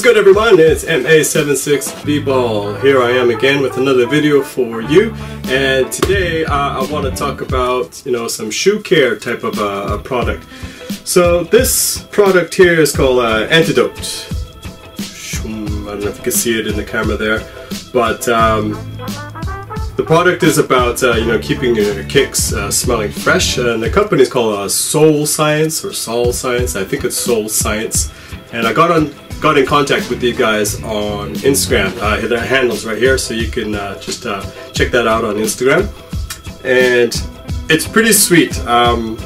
What's good everyone, it's MA76B-Ball. Here I am again with another video for you and today uh, I want to talk about you know some shoe care type of uh, product. So this product here is called uh, Antidote. I don't know if you can see it in the camera there but um, the product is about uh, you know keeping your kicks uh, smelling fresh and the company is called uh, Soul Science or Soul Science. I think it's Soul Science and I got on got in contact with these guys on Instagram. Uh, their handles right here, so you can uh, just uh, check that out on Instagram. And it's pretty sweet. Um,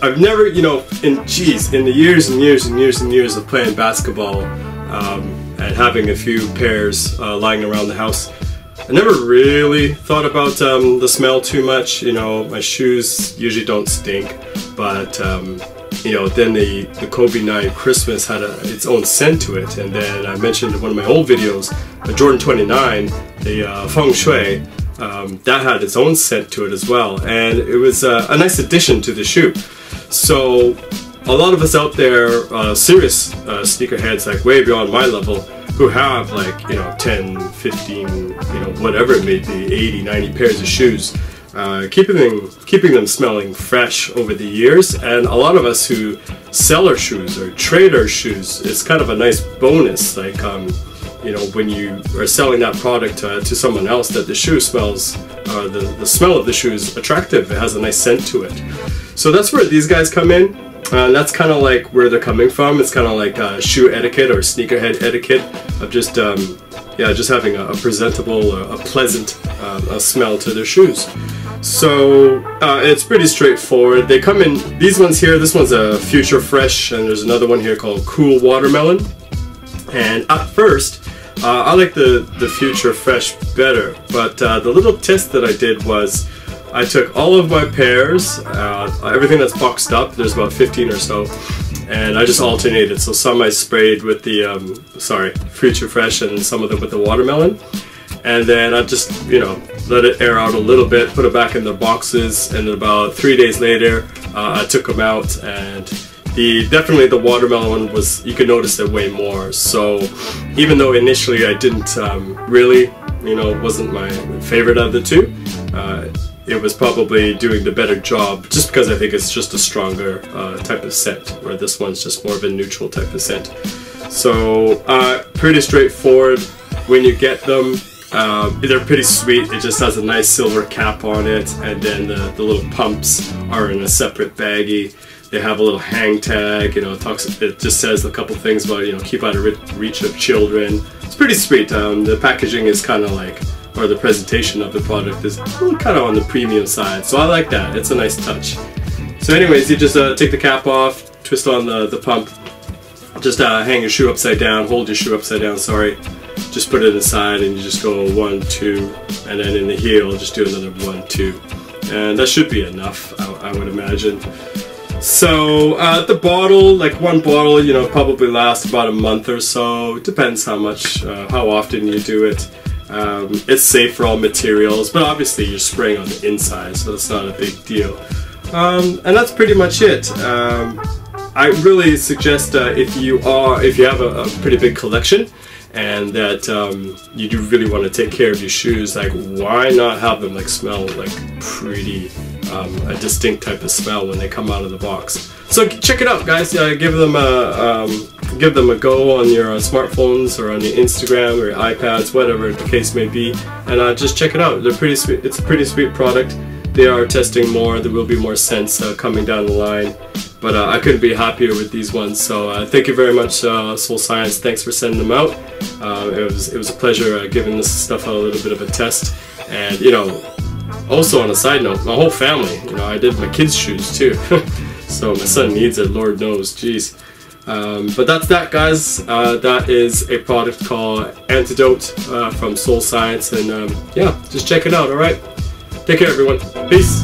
I've never, you know, in geez, in the years and years and years and years of playing basketball um, and having a few pairs uh, lying around the house, I never really thought about um, the smell too much. You know, my shoes usually don't stink, but um, you know, then the, the Kobe 9 Christmas had a, its own scent to it. And then I mentioned in one of my old videos, the Jordan 29, the uh, Feng Shui, um, that had its own scent to it as well. And it was uh, a nice addition to the shoe. So a lot of us out there, uh, serious uh, sneakerheads, like way beyond my level, who have like, you know, 10, 15, you know, whatever it may be, 80, 90 pairs of shoes, uh, keeping them keeping them smelling fresh over the years and a lot of us who sell our shoes or trade our shoes it's kind of a nice bonus like um, you know when you are selling that product uh, to someone else that the shoe smells uh, the, the smell of the shoe is attractive it has a nice scent to it. So that's where these guys come in uh, and that's kind of like where they're coming from. It's kind of like uh, shoe etiquette or sneakerhead etiquette of just um, yeah just having a, a presentable a pleasant uh, a smell to their shoes so uh, it's pretty straightforward. They come in, these ones here, this one's a Future Fresh and there's another one here called Cool Watermelon. And at first, uh, I like the, the Future Fresh better, but uh, the little test that I did was I took all of my pairs, uh, everything that's boxed up, there's about 15 or so, and I just alternated. So some I sprayed with the, um, sorry, Future Fresh and some of them with the watermelon and then I just, you know, let it air out a little bit, put it back in the boxes, and about three days later, uh, I took them out, and the definitely the watermelon one was, you could notice it way more. So even though initially I didn't um, really, you know, wasn't my favorite of the two, uh, it was probably doing the better job just because I think it's just a stronger uh, type of scent, where this one's just more of a neutral type of scent. So uh, pretty straightforward. When you get them, um, they're pretty sweet. It just has a nice silver cap on it, and then the, the little pumps are in a separate baggie. They have a little hang tag. You know, it talks. It just says a couple things about you know keep out of reach of children. It's pretty sweet. Um, the packaging is kind of like, or the presentation of the product is kind of on the premium side. So I like that. It's a nice touch. So, anyways, you just uh, take the cap off, twist on the the pump, just uh, hang your shoe upside down, hold your shoe upside down. Sorry just put it aside and you just go one, two, and then in the heel, just do another one, two. And that should be enough, I, I would imagine. So uh, the bottle, like one bottle, you know, probably lasts about a month or so. It depends how much, uh, how often you do it. Um, it's safe for all materials, but obviously you're spraying on the inside, so that's not a big deal. Um, and that's pretty much it. Um, I really suggest uh, if you are, if you have a, a pretty big collection, and that um, you do really want to take care of your shoes, like why not have them like smell like pretty, um, a distinct type of smell when they come out of the box. So check it out, guys. Uh, give them a um, give them a go on your uh, smartphones or on your Instagram or your iPads, whatever the case may be, and uh, just check it out. They're pretty sweet. It's a pretty sweet product. They are testing more. There will be more scents uh, coming down the line. But uh, I couldn't be happier with these ones. So uh, thank you very much, uh, SōlScience. Thanks for sending them out. Uh, it was it was a pleasure uh, giving this stuff a little bit of a test. And you know, also on a side note, my whole family. You know, I did my kids' shoes too. so my son needs it. Lord knows. Jeez. Um, but that's that, guys. Uh, that is a product called Antidote from SōlScience, and um, yeah, just check it out. All right. Take care, everyone. Peace.